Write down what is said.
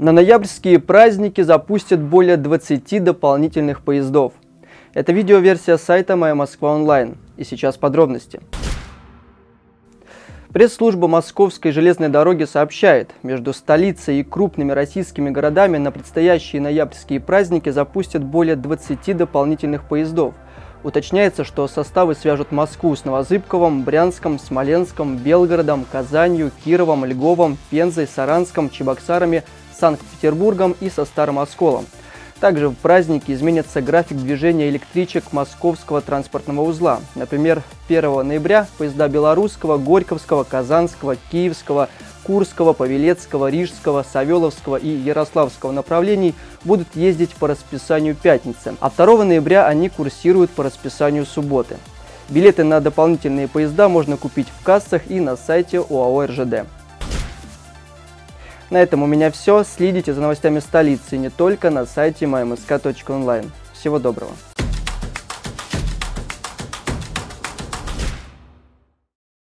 На ноябрьские праздники запустят более 20 дополнительных поездов. Это видеоверсия сайта «Моя Москва онлайн». И сейчас подробности. Пресс-служба Московской железной дороги сообщает, между столицей и крупными российскими городами на предстоящие ноябрьские праздники запустят более 20 дополнительных поездов. Уточняется, что составы свяжут Москву с Новозыбковым, Брянском, Смоленском, Белгородом, Казанью, Кировом, Львовом, Пензой, Саранском, Чебоксарами, Санкт-Петербургом и со Старым Осколом. Также в праздники изменится график движения электричек Московского транспортного узла. Например, 1 ноября поезда Белорусского, Горьковского, Казанского, Киевского, Курского, Павелецкого, Рижского, Савеловского и Ярославского направлений будут ездить по расписанию пятницы, а 2 ноября они курсируют по расписанию субботы. Билеты на дополнительные поезда можно купить в кассах и на сайте ОАО РЖД. На этом у меня все. Следите за новостями столицы не только на сайте mymsk.online. Всего доброго.